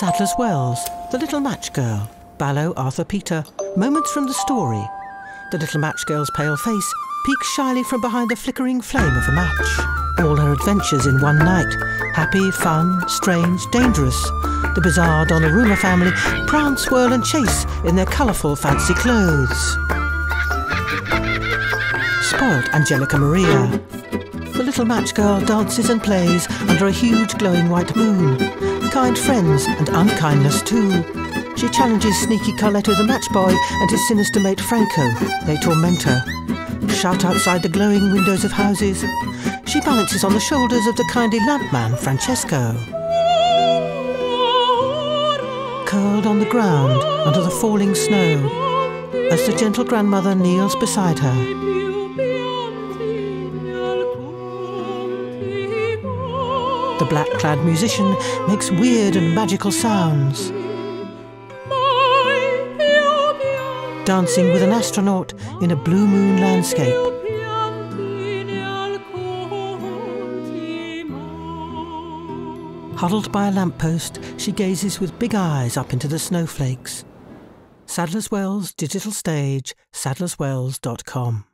Sadler's Wells, The Little Match Girl, Ballo Arthur Pita, Moments from the Story. The little match girl's pale face peeks shyly from behind the flickering flame of a match. All her adventures in one night. Happy, fun, strange, dangerous. The bizarre Donnarumma family prance, whirl and chase in their colourful fancy clothes. Spoilt Angelica Maria. The little match girl dances and plays under a huge glowing white moon. Kind friends and unkindness too. She challenges sneaky Carletto the match boy and his sinister mate Franco. They torment her. Shout outside the glowing windows of houses. She balances on the shoulders of the kindly lampman Francesco. Curled on the ground under the falling snow, as the gentle grandmother kneels beside her. The black clad musician makes weird and magical sounds. Dancing with an astronaut in a blue moon landscape. Huddled by a lamppost, she gazes with big eyes up into the snowflakes. Sadler's Wells Digital Stage, sadlerswells.com.